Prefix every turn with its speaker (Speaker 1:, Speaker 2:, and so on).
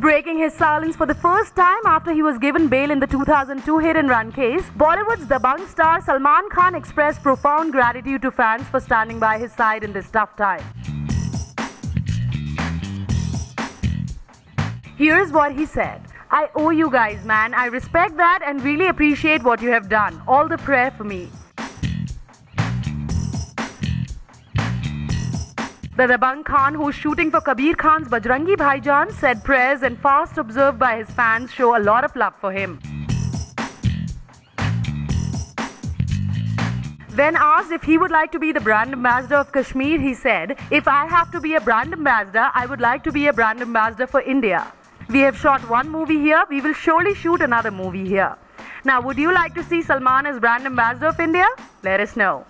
Speaker 1: Breaking his silence for the first time after he was given bail in the 2002 hit and run case, Bollywood's Dabangg star Salman Khan expressed profound gratitude to fans for standing by his side in this tough time. Here's what he said. I owe you guys, man. I respect that and really appreciate what you have done. All the prayer for me. The Dabangg Khan, who's shooting for Kabir Khan's Bajrangi Bhaijaan, said prayers and fast observed by his fans show a lot of love for him. When asked if he would like to be the brand ambassador of Kashmir, he said, If I have to be a brand ambassador, I would like to be a brand ambassador for India. We have shot one movie here, we will surely shoot another movie here. Now, would you like to see Salman as brand ambassador of India? Let us know.